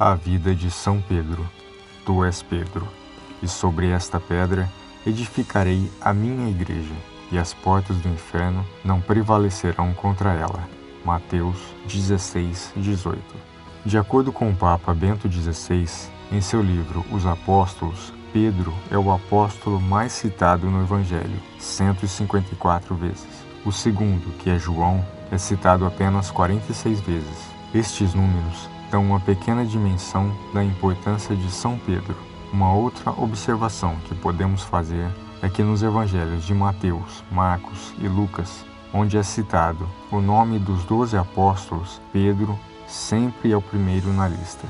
A vida de São Pedro. Tu és Pedro, e sobre esta pedra edificarei a minha igreja, e as portas do inferno não prevalecerão contra ela. Mateus 16, 18. De acordo com o Papa Bento XVI, em seu livro Os Apóstolos, Pedro é o apóstolo mais citado no Evangelho, 154 vezes. O segundo, que é João, é citado apenas 46 vezes. Estes números dão uma pequena dimensão da importância de São Pedro. Uma outra observação que podemos fazer é que nos evangelhos de Mateus, Marcos e Lucas, onde é citado o nome dos doze apóstolos, Pedro sempre é o primeiro na lista.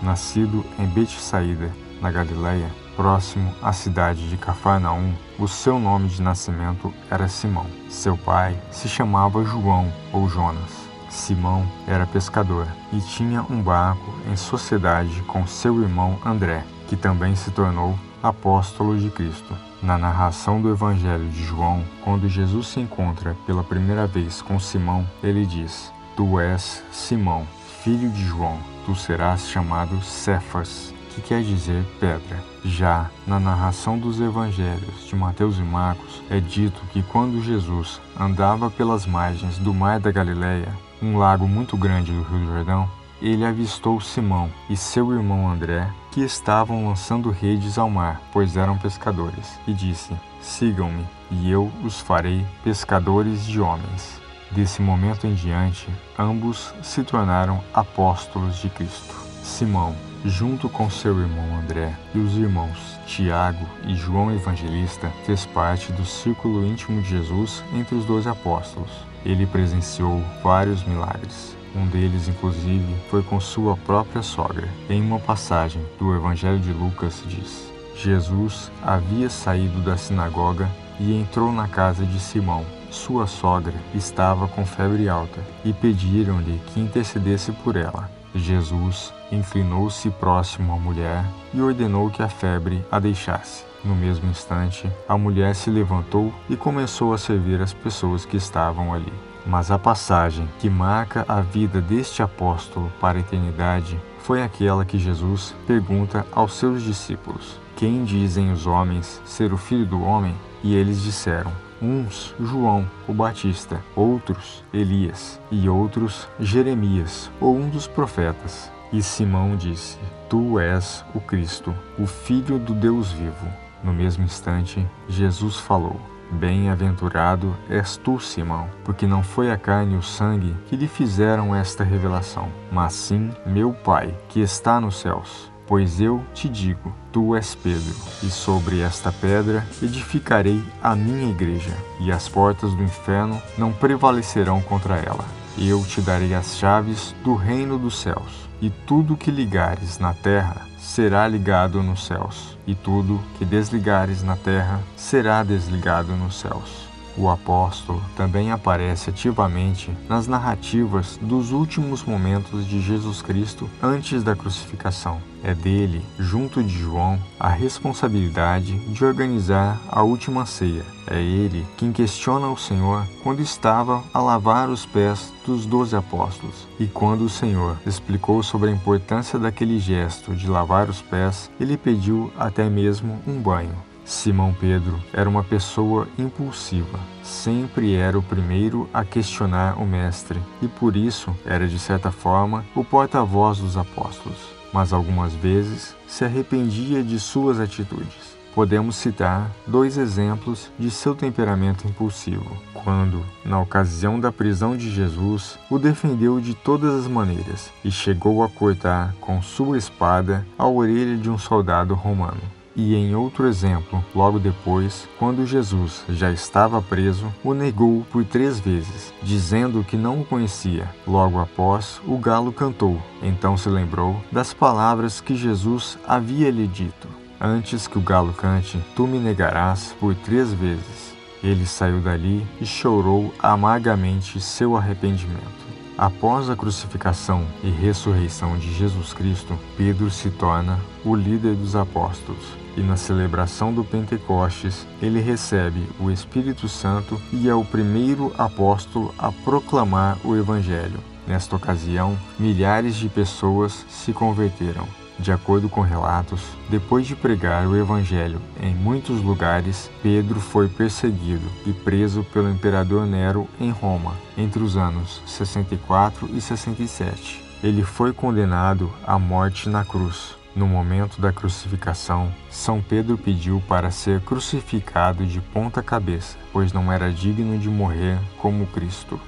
Nascido em Betsaída, na Galiléia, próximo à cidade de Cafarnaum, o seu nome de nascimento era Simão. Seu pai se chamava João ou Jonas. Simão era pescador e tinha um barco em sociedade com seu irmão André, que também se tornou apóstolo de Cristo. Na narração do Evangelho de João, quando Jesus se encontra pela primeira vez com Simão, ele diz: Tu és Simão, filho de João, tu serás chamado Cefas, que quer dizer pedra. Já na narração dos evangelhos de Mateus e Marcos, é dito que quando Jesus andava pelas margens do mar da Galileia, um lago muito grande do Rio Jordão, ele avistou Simão e seu irmão André, que estavam lançando redes ao mar, pois eram pescadores, e disse: Sigam-me, e eu os farei pescadores de homens. Desse momento em diante, ambos se tornaram apóstolos de Cristo. Simão, junto com seu irmão André e os irmãos Tiago e João Evangelista, fez parte do círculo íntimo de Jesus entre os doze apóstolos. Ele presenciou vários milagres. Um deles, inclusive, foi com sua própria sogra. Em uma passagem do Evangelho de Lucas diz: Jesus havia saído da sinagoga e entrou na casa de Simão. Sua sogra estava com febre alta e pediram-lhe que intercedesse por ela. Jesus inclinou-se próximo à mulher e ordenou que a febre a deixasse. No mesmo instante, a mulher se levantou e começou a servir as pessoas que estavam ali. Mas a passagem que marca a vida deste apóstolo para a eternidade foi aquela que Jesus pergunta aos seus discípulos: Quem dizem os homens ser o filho do homem? E eles disseram: uns João o Batista, outros Elias e outros Jeremias ou um dos profetas. E Simão disse: Tu és o Cristo, o Filho do Deus vivo. No mesmo instante, Jesus falou: Bem-aventurado és tu, Simão, porque não foi a carne e o sangue que lhe fizeram esta revelação, mas sim meu Pai, que está nos céus. Pois eu te digo: Tu és Pedro, e sobre esta pedra edificarei a minha igreja, e as portas do inferno não prevalecerão contra ela. Eu te darei as chaves do reino dos céus, e tudo que ligares na terra será ligado nos céus, e tudo que desligares na terra será desligado nos céus. O apóstolo também aparece ativamente nas narrativas dos últimos momentos de Jesus Cristo antes da crucificação. É dele, junto de João, a responsabilidade de organizar a última ceia. É ele quem questiona o Senhor quando estava a lavar os pés dos doze apóstolos. E quando o Senhor explicou sobre a importância daquele gesto de lavar os pés, ele pediu até mesmo um banho. Simão Pedro era uma pessoa impulsiva, sempre era o primeiro a questionar o Mestre e por isso era, de certa forma, o porta-voz dos apóstolos, mas algumas vezes se arrependia de suas atitudes. Podemos citar dois exemplos de seu temperamento impulsivo, quando, na ocasião da prisão de Jesus, o defendeu de todas as maneiras e chegou a cortar com sua espada a orelha de um soldado romano. E em outro exemplo, logo depois, quando Jesus já estava preso, o negou por três vezes, dizendo que não o conhecia. Logo após, o galo cantou. Então se lembrou das palavras que Jesus havia lhe dito: Antes que o galo cante, tu me negarás por três vezes. Ele saiu dali e chorou amargamente seu arrependimento. Após a crucificação e ressurreição de Jesus Cristo, Pedro se torna o líder dos apóstolos e na celebração do Pentecostes ele recebe o Espírito Santo e é o primeiro apóstolo a proclamar o Evangelho. Nesta ocasião, milhares de pessoas se converteram. De acordo com relatos, depois de pregar o Evangelho em muitos lugares, Pedro foi perseguido e preso pelo imperador Nero em Roma entre os anos 64 e 67. Ele foi condenado à morte na cruz. No momento da crucificação, São Pedro pediu para ser crucificado de ponta cabeça, pois não era digno de morrer como Cristo.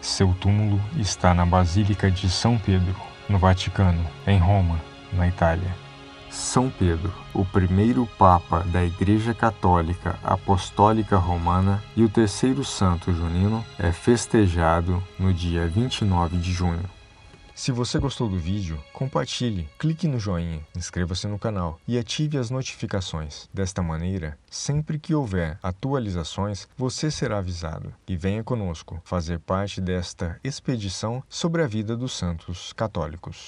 Seu túmulo está na Basílica de São Pedro, no Vaticano, em Roma, na Itália. São Pedro, o primeiro Papa da Igreja Católica Apostólica Romana e o terceiro santo junino, é festejado no dia 29 de junho. Se você gostou do vídeo, compartilhe, clique no joinha, inscreva-se no canal e ative as notificações. Desta maneira, sempre que houver atualizações, você será avisado. E venha conosco fazer parte desta expedição sobre a vida dos santos católicos.